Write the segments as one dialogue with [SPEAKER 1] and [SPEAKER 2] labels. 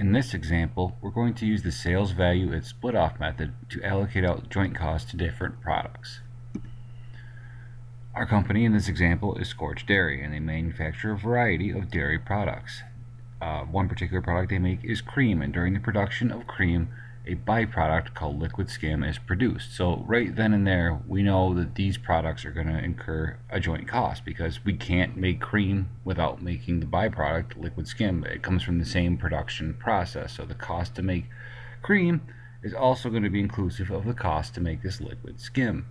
[SPEAKER 1] In this example, we're going to use the sales value at split off method to allocate out joint costs to different products. Our company in this example is Scorch Dairy and they manufacture a variety of dairy products. Uh, one particular product they make is cream and during the production of cream a byproduct called liquid skim is produced. So right then and there, we know that these products are going to incur a joint cost because we can't make cream without making the byproduct liquid skim. It comes from the same production process. So the cost to make cream is also going to be inclusive of the cost to make this liquid skim.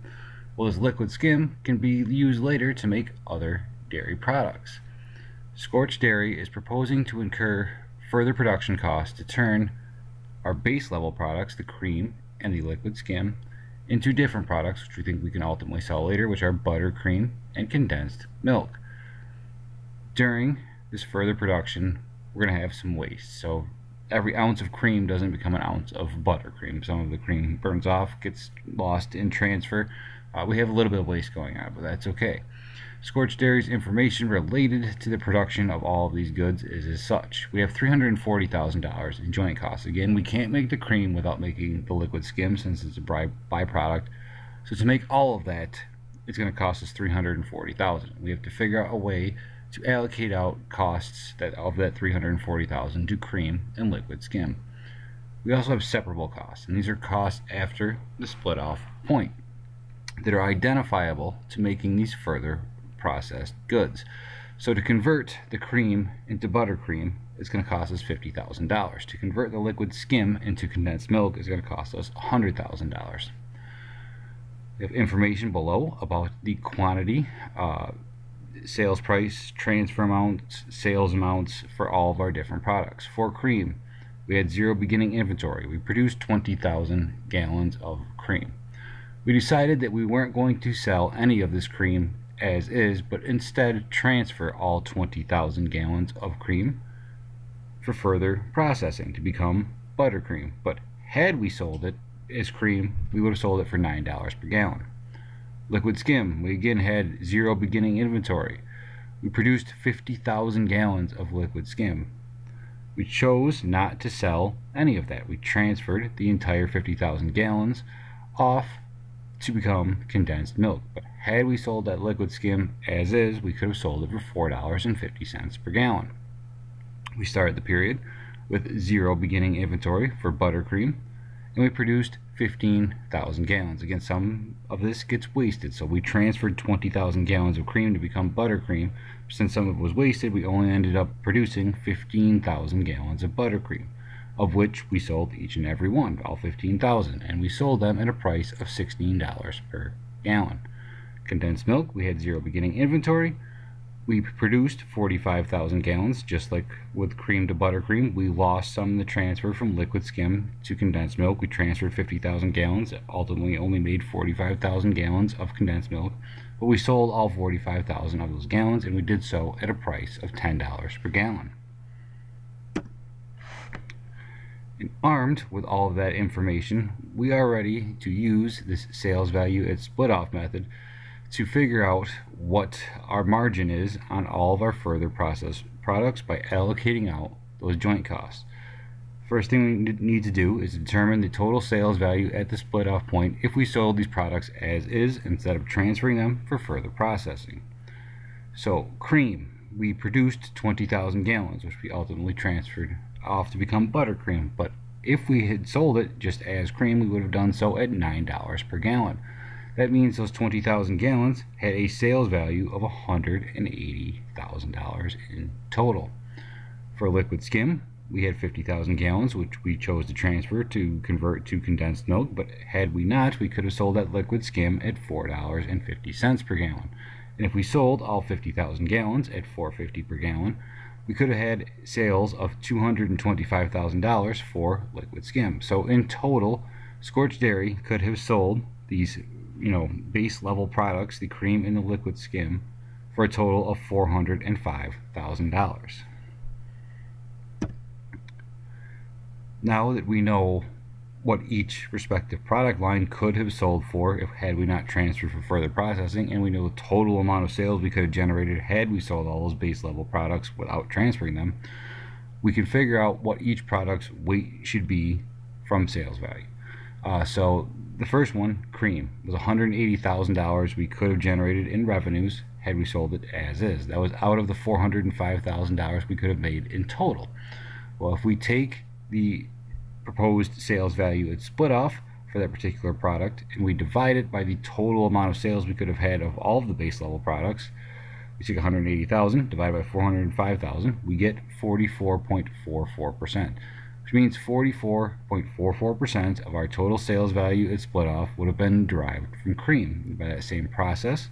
[SPEAKER 1] Well, this liquid skim can be used later to make other dairy products. Scorch Dairy is proposing to incur further production costs to turn our base level products, the cream and the liquid skim, into different products, which we think we can ultimately sell later, which are buttercream and condensed milk. During this further production, we're going to have some waste. So every ounce of cream doesn't become an ounce of buttercream. Some of the cream burns off, gets lost in transfer. Uh, we have a little bit of waste going on, but that's okay. Scorch Dairy's information related to the production of all of these goods is as such. We have $340,000 in joint costs. Again, we can't make the cream without making the liquid skim since it's a byproduct. So to make all of that, it's going to cost us 340,000. We have to figure out a way to allocate out costs that of that 340,000 to cream and liquid skim. We also have separable costs, and these are costs after the split off point that are identifiable to making these further processed goods. So to convert the cream into buttercream is going to cost us $50,000. To convert the liquid skim into condensed milk is going to cost us $100,000. We have information below about the quantity, uh, sales price, transfer amounts, sales amounts for all of our different products. For cream, we had zero beginning inventory. We produced 20,000 gallons of cream. We decided that we weren't going to sell any of this cream as is, but instead transfer all 20,000 gallons of cream for further processing to become buttercream. But had we sold it as cream, we would have sold it for $9 per gallon. Liquid skim, we again had zero beginning inventory. We produced 50,000 gallons of liquid skim. We chose not to sell any of that. We transferred the entire 50,000 gallons off to become condensed milk. But had we sold that liquid skim as is, we could have sold it for $4.50 per gallon. We started the period with zero beginning inventory for buttercream, and we produced 15,000 gallons. Again, some of this gets wasted, so we transferred 20,000 gallons of cream to become buttercream. Since some of it was wasted, we only ended up producing 15,000 gallons of buttercream of which we sold each and every one, all 15,000, and we sold them at a price of $16 per gallon. Condensed milk, we had zero beginning inventory. We produced 45,000 gallons, just like with cream to buttercream. We lost some in the transfer from liquid skim to condensed milk. We transferred 50,000 gallons, ultimately only made 45,000 gallons of condensed milk, but we sold all 45,000 of those gallons, and we did so at a price of $10 per gallon. And armed with all of that information, we are ready to use this sales value at split off method to figure out what our margin is on all of our further processed products by allocating out those joint costs. First thing we need to do is determine the total sales value at the split off point if we sold these products as is instead of transferring them for further processing. So cream, we produced 20,000 gallons which we ultimately transferred off to become buttercream. But if we had sold it just as cream, we would have done so at $9 per gallon. That means those 20,000 gallons had a sales value of $180,000 in total. For liquid skim, we had 50,000 gallons, which we chose to transfer to convert to condensed milk, but had we not, we could have sold that liquid skim at $4.50 per gallon. And if we sold all 50,000 gallons at $4.50 per gallon, we could have had sales of $225,000 for liquid skim. So in total, Scorch Dairy could have sold these, you know, base level products, the cream and the liquid skim, for a total of $405,000. Now that we know what each respective product line could have sold for if had we not transferred for further processing and we know the total amount of sales we could have generated had we sold all those base level products without transferring them we can figure out what each product's weight should be from sales value. Uh, so the first one, cream, was $180,000 we could have generated in revenues had we sold it as is. That was out of the $405,000 we could have made in total. Well, if we take the proposed sales value it's split off for that particular product and we divide it by the total amount of sales we could have had of all of the base level products, we take 180,000 divided by 405,000, we get 44.44%, which means 44.44% of our total sales value it split off would have been derived from cream. By that same process,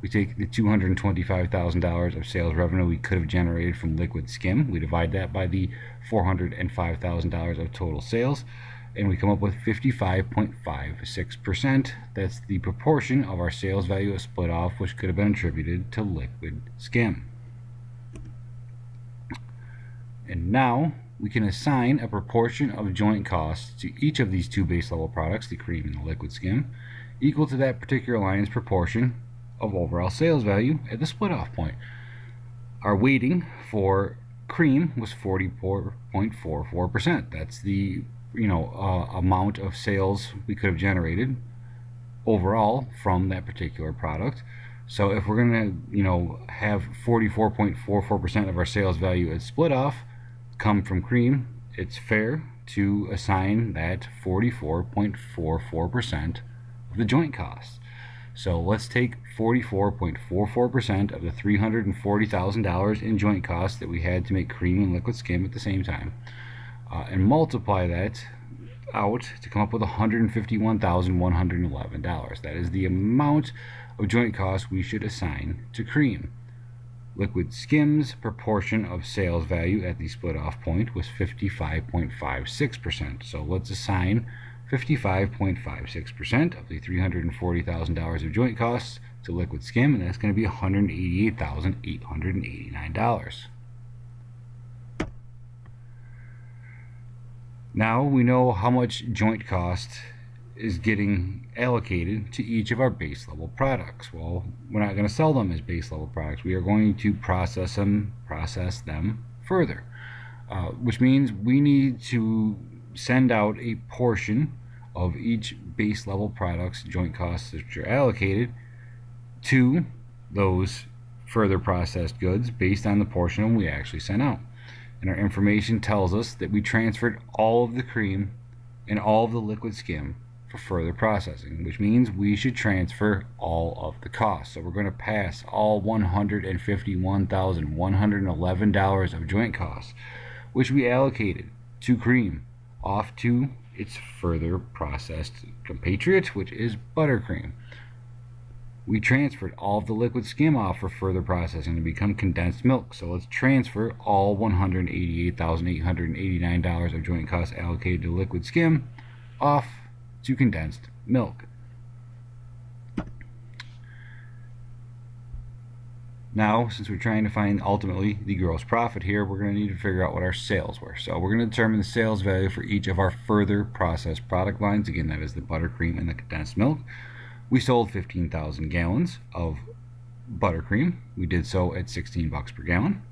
[SPEAKER 1] we take the $225,000 of sales revenue we could have generated from liquid skim. We divide that by the $405,000 of total sales, and we come up with 55.56%. That's the proportion of our sales value at split off, which could have been attributed to liquid skim. And now we can assign a proportion of joint costs to each of these two base level products, the cream and the liquid skim, equal to that particular line's proportion of overall sales value at the split off point. Our weighting for cream was 44.44%. That's the you know uh, amount of sales we could have generated overall from that particular product. So if we're going to you know have 44.44% of our sales value at split off come from cream, it's fair to assign that 44.44% of the joint costs. So let's take 44.44% of the $340,000 in joint costs that we had to make cream and liquid skim at the same time uh, and multiply that out to come up with $151,111. That is the amount of joint costs we should assign to cream. Liquid skim's proportion of sales value at the split off point was 55.56%. So let's assign 55.56% of the $340,000 of joint costs to liquid skim, and that's going to be $188,889. Now we know how much joint cost is getting allocated to each of our base level products. Well, we're not going to sell them as base level products. We are going to process them, process them further, uh, which means we need to send out a portion of each base level product's joint costs that are allocated to those further processed goods based on the portion we actually sent out. And our information tells us that we transferred all of the cream and all of the liquid skim for further processing, which means we should transfer all of the costs. So we're going to pass all $151,111 of joint costs, which we allocated to cream, off to its further processed compatriot, which is buttercream. We transferred all of the liquid skim off for further processing to become condensed milk. So let's transfer all $188,889 of joint costs allocated to liquid skim off to condensed milk. Now, since we're trying to find ultimately the gross profit here, we're going to need to figure out what our sales were. So we're going to determine the sales value for each of our further processed product lines. Again, that is the buttercream and the condensed milk. We sold 15,000 gallons of buttercream. We did so at 16 bucks per gallon.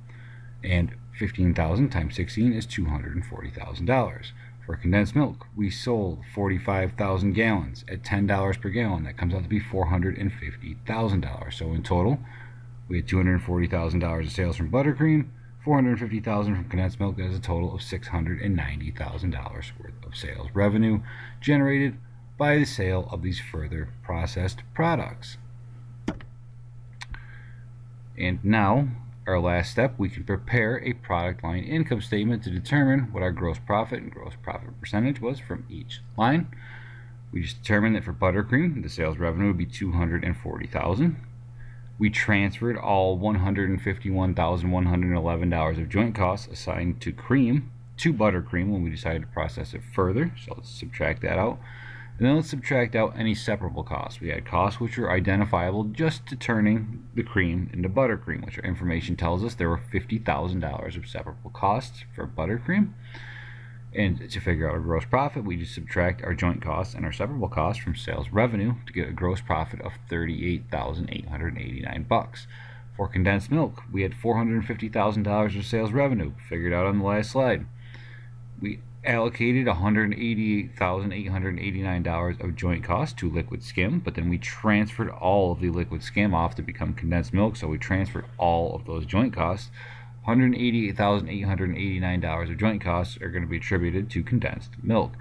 [SPEAKER 1] And 15,000 times 16 is $240,000. For condensed milk, we sold 45,000 gallons at $10 per gallon. That comes out to be $450,000. So in total, we had $240,000 of sales from buttercream, $450,000 from condensed milk. That is a total of $690,000 worth of sales revenue generated by the sale of these further processed products. And now, our last step, we can prepare a product line income statement to determine what our gross profit and gross profit percentage was from each line. We just determined that for buttercream, the sales revenue would be 240,000 we transferred all $151,111 of joint costs assigned to cream to buttercream when we decided to process it further. So let's subtract that out. And then let's subtract out any separable costs. We had costs which were identifiable just to turning the cream into buttercream, which our information tells us there were $50,000 of separable costs for buttercream. And to figure out our gross profit, we just subtract our joint costs and our separable costs from sales revenue to get a gross profit of 38,889 bucks. For condensed milk, we had $450,000 of sales revenue, figured out on the last slide. We allocated $188,889 of joint costs to liquid skim, but then we transferred all of the liquid skim off to become condensed milk, so we transferred all of those joint costs. $188,889 of joint costs are going to be attributed to condensed milk.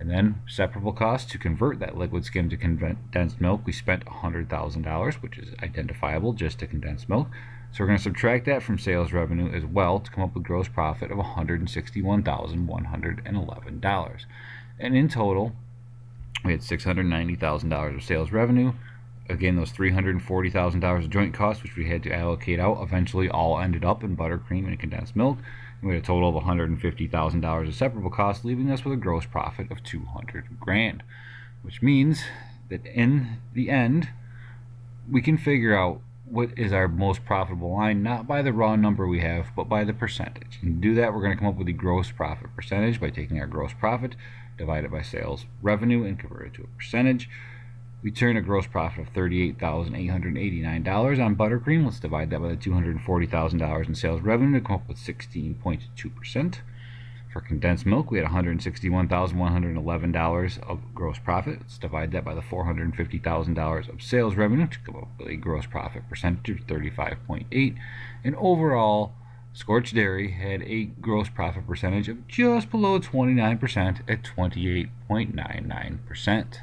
[SPEAKER 1] And then separable costs to convert that liquid skim to condensed milk, we spent $100,000, which is identifiable just to condensed milk. So we're going to subtract that from sales revenue as well to come up with gross profit of $161,111. And in total, we had $690,000 of sales revenue. Again, those $340,000 of joint costs, which we had to allocate out, eventually all ended up in buttercream and condensed milk. We had a total of $150,000 of separable costs, leaving us with a gross profit of 200 grand, which means that in the end, we can figure out what is our most profitable line, not by the raw number we have, but by the percentage. And to do that, we're going to come up with the gross profit percentage by taking our gross profit, divided by sales revenue, and convert it to a percentage. We turn a gross profit of $38,889 on buttercream. Let's divide that by the $240,000 in sales revenue to come up with 16.2%. For condensed milk, we had $161,111 of gross profit. Let's divide that by the $450,000 of sales revenue to come up with a gross profit percentage of 35.8. And overall, Scorched Dairy had a gross profit percentage of just below 29% at 28.99%.